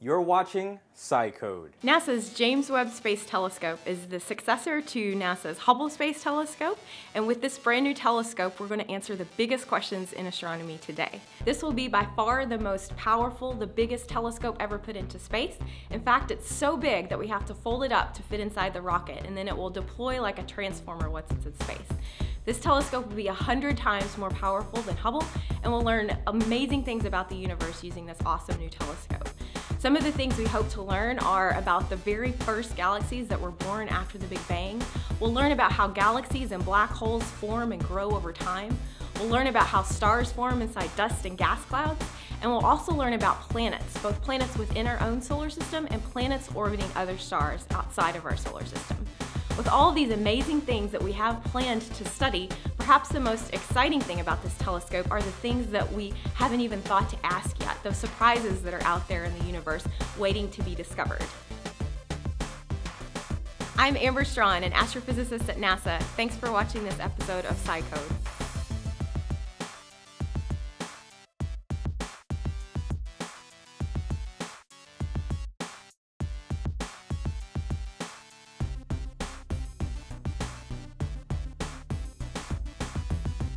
You're watching SciCode. NASA's James Webb Space Telescope is the successor to NASA's Hubble Space Telescope, and with this brand new telescope, we're going to answer the biggest questions in astronomy today. This will be by far the most powerful, the biggest telescope ever put into space. In fact, it's so big that we have to fold it up to fit inside the rocket, and then it will deploy like a transformer once it's in space. This telescope will be 100 times more powerful than Hubble, and we'll learn amazing things about the universe using this awesome new telescope. Some of the things we hope to learn are about the very first galaxies that were born after the Big Bang. We'll learn about how galaxies and black holes form and grow over time. We'll learn about how stars form inside dust and gas clouds. And we'll also learn about planets, both planets within our own solar system and planets orbiting other stars outside of our solar system. With all these amazing things that we have planned to study, perhaps the most exciting thing about this telescope are the things that we haven't even thought to ask yet, those surprises that are out there in the universe waiting to be discovered. I'm Amber Straughn, an astrophysicist at NASA. Thanks for watching this episode of SciCode.